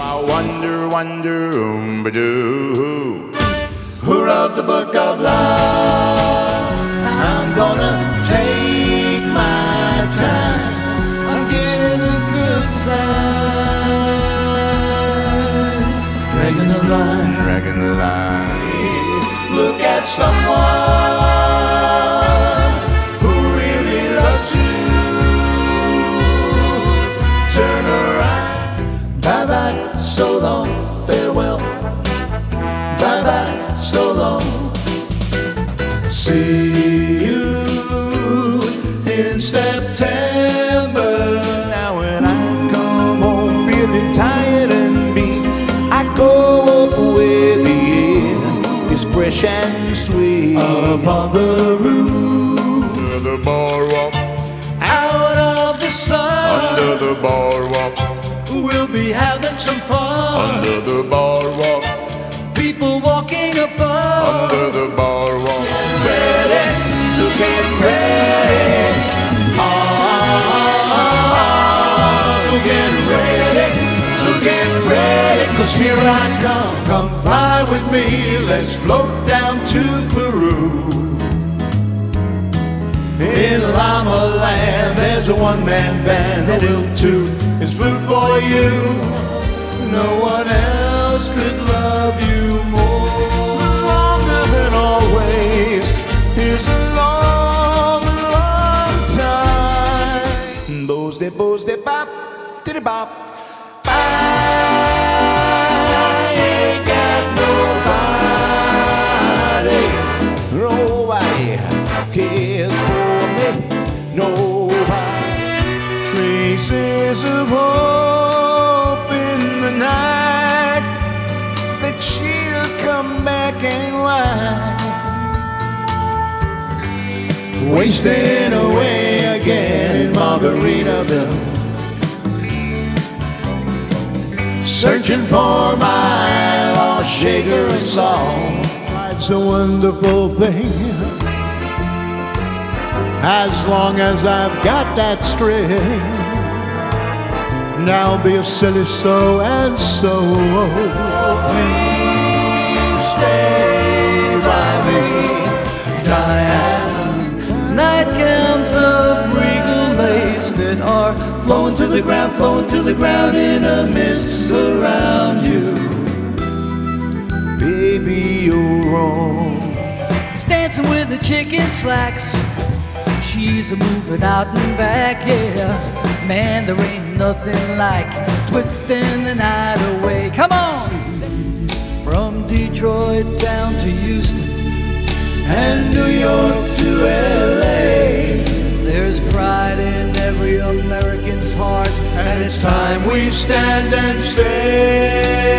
I wonder, wonder, um, doo Who wrote the book of love? I'm gonna take my time. I'm getting a good sign. Dragging the line, dragging the line. Look at someone in September. Now when I come home feeling tired and beat, I go up where the air is fresh and sweet. Upon the roof, under the boardwalk, out of the sun, under the boardwalk. We'll be having some fun under the boardwalk. People walking above here I come. Come fly with me. Let's float down to Peru. In Llama Land, there's a one-man band that will toot his flute for you. No one else could love you more. Longer than always is a long, long time. Those that bows that bop, diddy bop. I nobody. Traces of hope in the night that she'll come back and why wasting away again in Margaritaville. Searching for my lost shaker and song. It's a wonderful thing. As long as I've got that string, now be a silly so and so. Please stay by me, Diane. Nightgowns of regal lace that are flowing to the ground, flowing to the ground in a mist around you. Baby, you're wrong. It's dancing with the chicken slacks. She's a moving out and back, yeah. Man, there ain't nothing like twisting the night away. Come on! From Detroit down to Houston and New York to LA. There's pride in every American's heart, and it's time we stand and say.